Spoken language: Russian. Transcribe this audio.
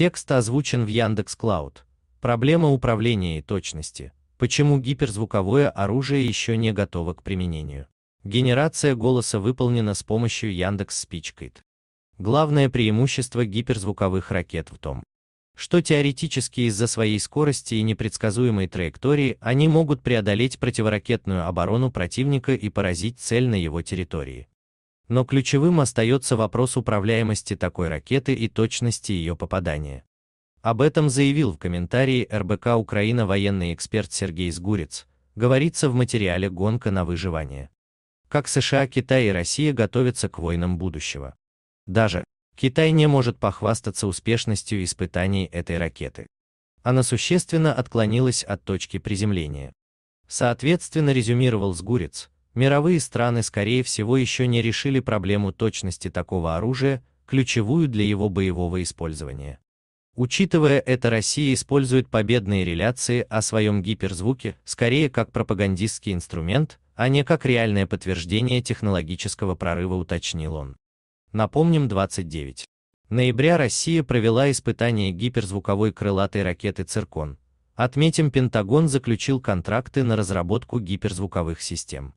Текст озвучен в Яндекс Клауд. Проблема управления и точности. Почему гиперзвуковое оружие еще не готово к применению? Генерация голоса выполнена с помощью Яндекс SpeechKit. Главное преимущество гиперзвуковых ракет в том, что теоретически из-за своей скорости и непредсказуемой траектории они могут преодолеть противоракетную оборону противника и поразить цель на его территории. Но ключевым остается вопрос управляемости такой ракеты и точности ее попадания. Об этом заявил в комментарии РБК Украина военный эксперт Сергей Сгурец, говорится в материале «Гонка на выживание». Как США, Китай и Россия готовятся к войнам будущего. Даже Китай не может похвастаться успешностью испытаний этой ракеты. Она существенно отклонилась от точки приземления. Соответственно, резюмировал Сгурец, мировые страны скорее всего еще не решили проблему точности такого оружия, ключевую для его боевого использования. Учитывая это, Россия использует победные реляции о своем гиперзвуке скорее как пропагандистский инструмент, а не как реальное подтверждение технологического прорыва, уточнил он. Напомним 29. Ноября Россия провела испытание гиперзвуковой крылатой ракеты «Циркон». Отметим, Пентагон заключил контракты на разработку гиперзвуковых систем.